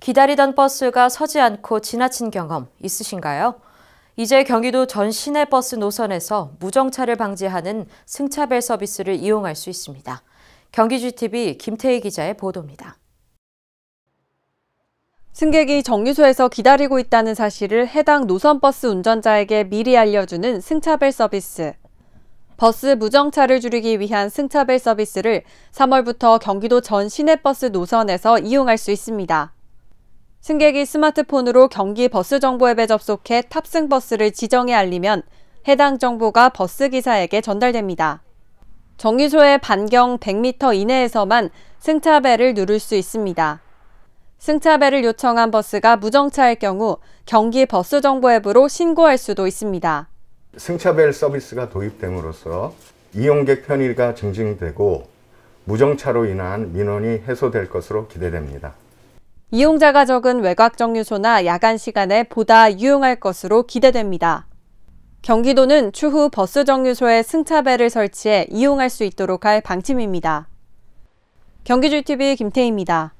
기다리던 버스가 서지 않고 지나친 경험 있으신가요? 이제 경기도 전 시내 버스 노선에서 무정차를 방지하는 승차벨 서비스를 이용할 수 있습니다. 경기GTV 김태희 기자의 보도입니다. 승객이 정류소에서 기다리고 있다는 사실을 해당 노선버스 운전자에게 미리 알려주는 승차벨 서비스. 버스 무정차를 줄이기 위한 승차벨 서비스를 3월부터 경기도 전 시내버스 노선에서 이용할 수 있습니다. 승객이 스마트폰으로 경기 버스 정보 앱에 접속해 탑승 버스를 지정해 알리면 해당 정보가 버스 기사에게 전달됩니다. 정류소의 반경 100m 이내에서만 승차벨을 누를 수 있습니다. 승차벨을 요청한 버스가 무정차일 경우 경기 버스 정보 앱으로 신고할 수도 있습니다. 승차벨 서비스가 도입됨으로써 이용객 편의가 증진되고 무정차로 인한 민원이 해소될 것으로 기대됩니다. 이용자가 적은 외곽 정류소나 야간 시간에 보다 유용할 것으로 기대됩니다. 경기도는 추후 버스 정류소에 승차벨을 설치해 이용할 수 있도록 할 방침입니다. 경기줄TV 김태희입니다.